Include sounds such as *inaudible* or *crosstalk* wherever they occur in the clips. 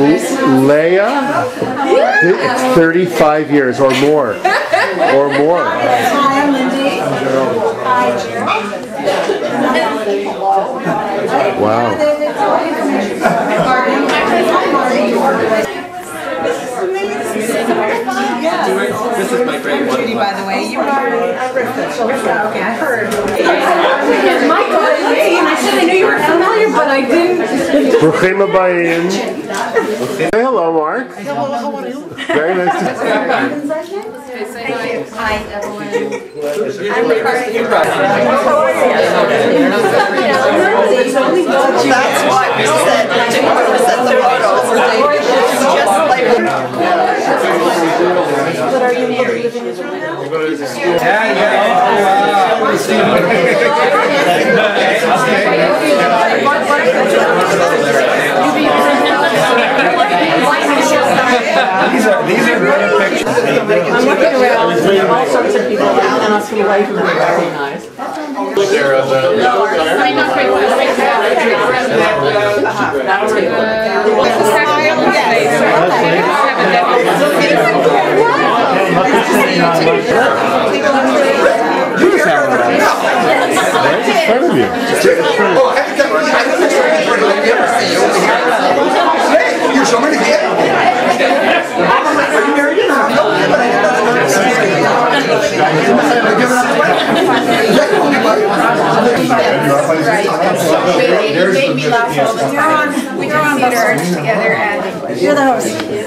Leia, it's 35 years or more. Or more. Hi, I'm Lindy. Hi, Wow. This is my grade one. Judy, by the way. You are. Okay, I heard. Michael, I said I knew you were familiar, but I didn't. Bruchim abayim. Say hello, Mark. Hello, how are you? Very nice to Hi, everyone. That's why we said, we set the photos. Just like. These are, these are better pictures. I'm looking around, all sorts of people, and I see life and recognize. in Oh, I haven't done, I haven't done, I never see you over here. Hey, you're showing it again? Are you married? No, but I did not. It made me laugh all the time. We were on theater together and. You're the host. You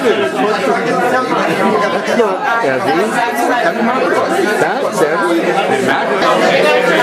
Dạ, That's dạ, it.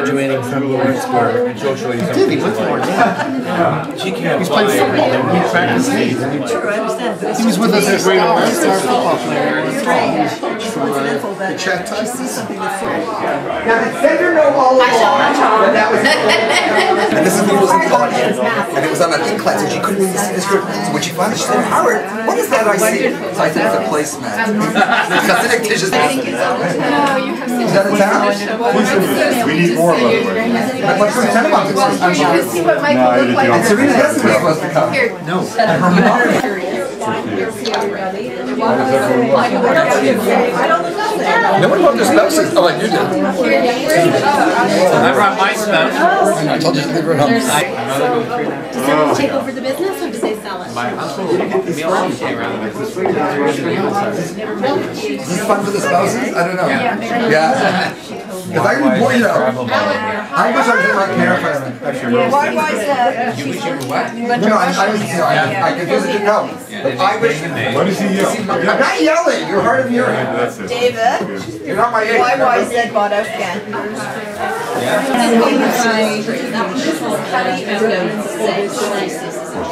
Graduating from Lawrenceburg. Did he went to Montana? She can't He's playing football. He practiced leads. and He he was with us at Great All Star football player. From the Chat Titans. Now, did Fender know all along that that was? *laughs* And this is who was in the audience, and it was on an incline, so she couldn't even see the script. So when she finally, she said, Howard, what is that I see? So I said, it's a placemat. Hasidic dishes. Is that a town? We need more, by the way. But what's the town about this? I'm sorry. See what Michael oh, I looked like. know. And Serena Desmond was supposed to come. Here. No. No one brought their spouses. Oh, you did. I brought my spouse. I told you to leave her at home. Did someone take over the business or did they sell it? My household meal all came around. Is this fun for the spouses? I don't know. Yeah. Because I can, you know, I wish I was in my parent. Why was that? You wish you were what? No, I, I was, you know, I, I could use it to know. But I wish. What does he yell? I'm not yelling. You're hard of hearing. David, You're not my age. why was that bought out again?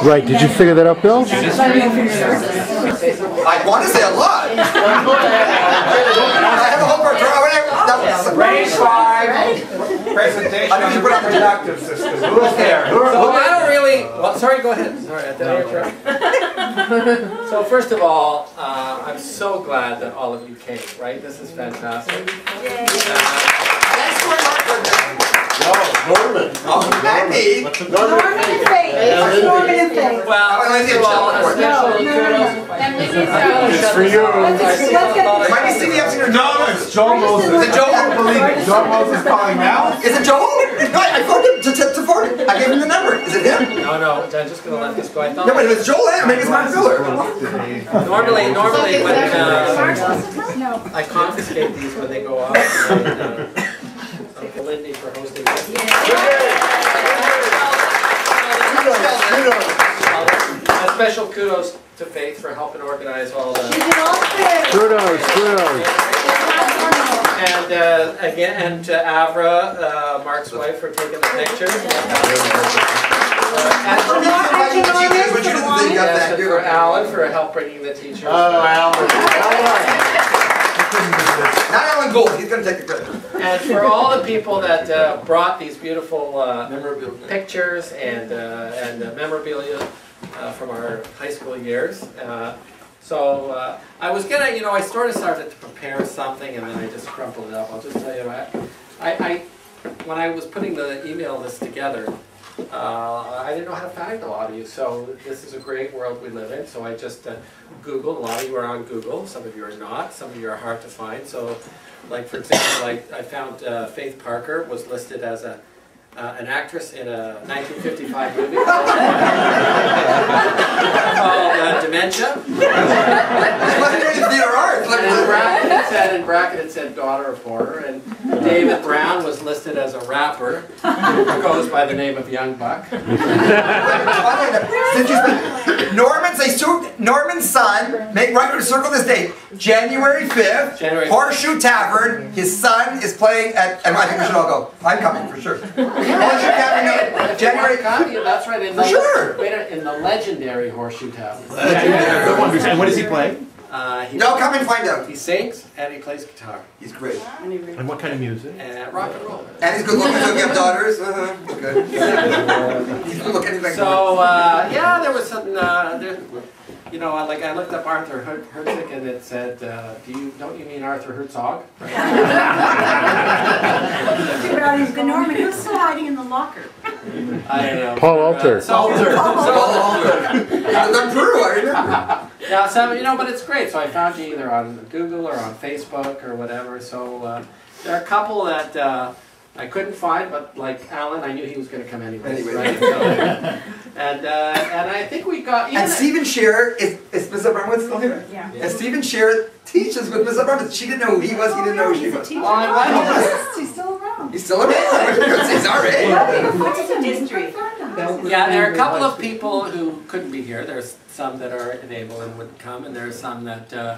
Right, did you figure that out, Bill? I want to say a lot. *laughs* I have a whole repertoire. Grade five, presentation I need to put up the reproductive system. Who's there? Who are- So who I are- don't really, well, sorry, go ahead. Sorry, did I interrupt? *laughs* So first of all, uh, I'm so glad that all of you came, right? This is fantastic. Norman. Oh, and. Norman and Faith. What's Norman and Faith? Well, I first of all, a special kudos. It's for you. Might be Stevie Epstein or No, it's Joel Moses. Is it Joel? I believe it. Joel Moses calling now? Is it Joel? *laughs* No, I I I gave him the number. Is it him? No, no, I'm just gonna let this go. I thought. No, but if it's Joel Lamb. Maybe it's Mark Miller. Normally, normally when uh, I confiscate these when they go off. and, uh, Uncle Lindy for hosting this. A special kudos to Faith for helping organize all the. Kudos, kudos. And uh, again, and to Avra, uh, Mark's wife, for taking the pictures. Uh, and But you did, but you didn't think of Yes, that. and for Alan for help bringing the teachers. Oh, Alan. Not Alan Gold. He's gonna take the credit. And for all the people that uh, brought these beautiful uh, pictures and, uh, and uh, memorabilia uh, from our high school years. So uh, I was gonna, you know, I sort of started to prepare something and then I just crumpled it up. I'll just tell you, I, I, I when I was putting the email list together, uh, I didn't know how to find a lot of you. So this is a great world we live in. So I just uh, Googled. A lot of you are on Google. Some of you are not. Some of you are hard to find. So, like for example, like I found uh, Faith Parker was listed as a uh, an actress in a 1955 movie called uh, Dementia. And in bracket it said, in bracket it said daughter of horror, and David Brown was listed as a rapper who goes by the name of Young Buck. Since you Norman, say Sue, Norman's son, make, right, circle this date, January 5th, January. Horseshoe Tavern, his son is playing at, and I think we should all go, I'm coming for sure. *laughs* Horseshoe Tavern, no, January, January. That's right. In For the, sure. Wait, in the legendary Horseshoe Tavern. And what does he play? Uh, no, come and find out. he sings and he plays guitar He's great. And what kind of music? and rock and roll. And he's good looking, so if you have daughters, uh-huh, good. *laughs* He's good looking, like. So uh, yeah, there was something, Uh, there, you know, I- like I looked up Arthur Her- Herzog and it said, uh, "Do you don't you mean Arthur Herzog?" *laughs* The Norman, who's still hiding in the locker? I don't know. Paul Uh, Alter. So, so, The Peru, I remember. Yeah, so you know, but it's great. So I found you either on Google or on Facebook or whatever. So uh, there are a couple that uh, I couldn't find, but like Alan, I knew he was going to come anyways, Anyway. right? So, *laughs* and uh, and I think we got. And Stephen Shearer, is, is Miss Abramowitz still here? Yeah. And Stephen Shearer teaches with Miss Abramowitz. She didn't know who he was, he didn't know who she was. Well, I He's still around. He's still around. *laughs* He's all right. What's his history? Yeah, there are a couple of people who couldn't be here. There's some that are able and wouldn't come, and there's some that uh,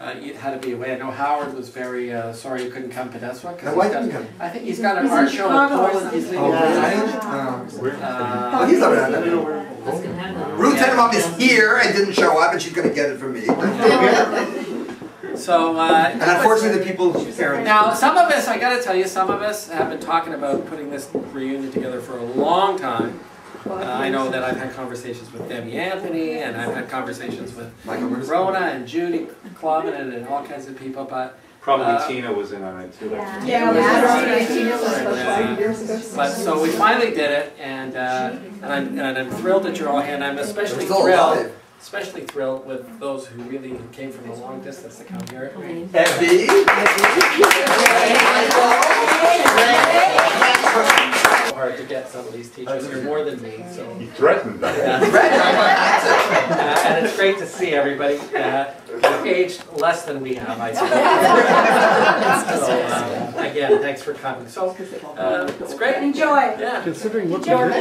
uh, had to be away. I know Howard was very uh, sorry he couldn't come to Deswa. Now, why didn't he come? I think he's got an He's in art show in Chicago or He's something. Oh, leaving. really? Oh. Uh, Oh, he's around. Ruth Tenenbaum is here and didn't show up, and she's going to get it from me. *laughs* So, uh, And unfortunately, the people now some of us, I got to tell you, some of us have been talking about putting this reunion together for a long time. Uh, I know that I've had conversations with Debbie Anthony, and I've had conversations with Michael Rona and Judy Klubman and, and all kinds of people, but Probably Uh, Tina was in on it too. Yeah, Tina was before. But so we finally did it, and uh, and I'm and I'm thrilled that you're all here, and I'm especially thrilled, especially thrilled with those who really came from a long distance to come here. Effie. So hard to get some of these teachers here more than me, so. He *laughs* threatened them. Uh, and it's great to see everybody uh, aged less than we have, I suppose. *laughs* so, uh, again, thanks for coming. So uh, it's great. Enjoy. Yeah. Considering what Enjoy the the